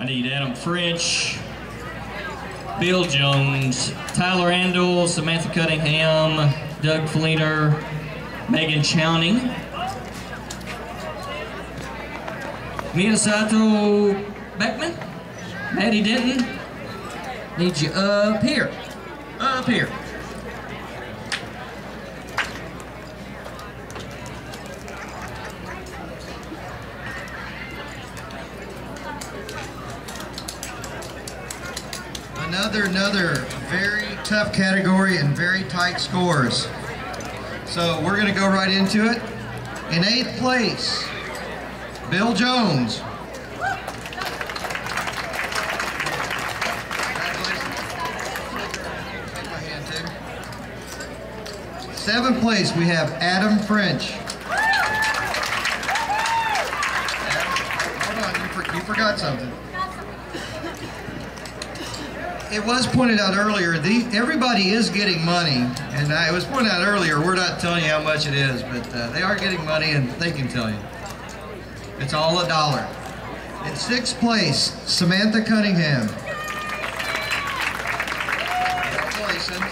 I need Adam French, Bill Jones, Tyler Andel, Samantha Cunningham, Doug Fleener, Megan Chowning, Miyasato Beckman, Maddie Denton. Need you up here. Up here. Another, another very tough category and very tight scores. So we're gonna go right into it. In eighth place, Bill Jones. Seventh place, we have Adam French. Hold on, you, for, you forgot something. It was pointed out earlier, the, everybody is getting money, and I, it was pointed out earlier, we're not telling you how much it is, but uh, they are getting money and they can tell you. It's all a dollar. In sixth place, Samantha Cunningham. Congratulations.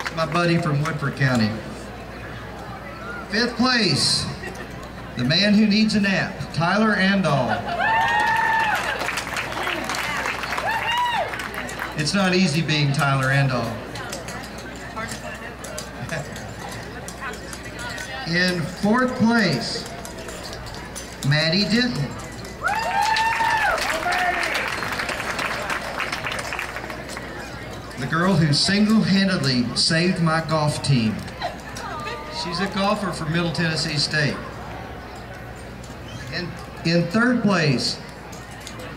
It's my buddy from Woodford County. Fifth place, the man who needs a nap, Tyler Andall. It's not easy being Tyler Andall. In fourth place, Maddie Denton. The girl who single-handedly saved my golf team. She's a golfer for Middle Tennessee State. In, in third place,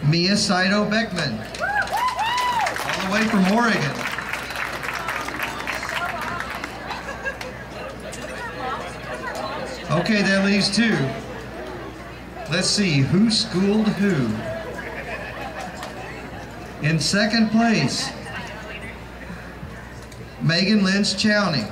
Mia Saito Beckman the way from Oregon. Okay, that leaves two. Let's see, who schooled who? In second place, Megan Lynch Chowning.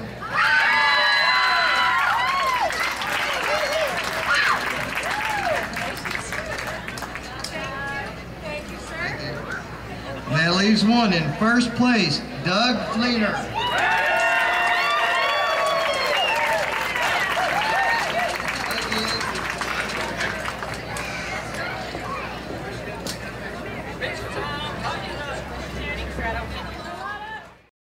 That leaves one in first place, Doug Fleener.